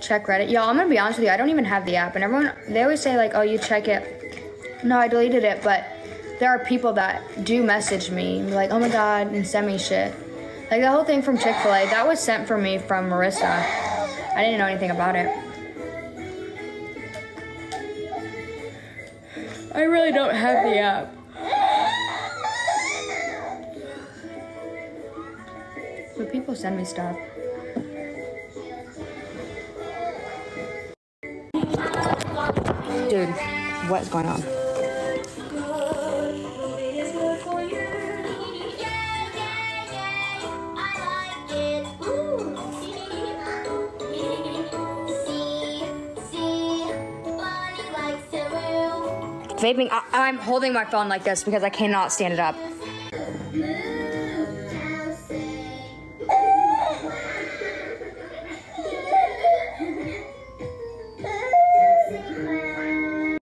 check Reddit. Y'all, I'm gonna be honest with you. I don't even have the app, and everyone they always say like, "Oh, you check it." No, I deleted it, but there are people that do message me like, "Oh my god," and send me shit. Like the whole thing from Chick Fil A that was sent for me from Marissa. I didn't know anything about it. I really don't have the app. But people send me stuff. Dude, what's going on? Vaping, I- I'm holding my phone like this because I cannot stand it up.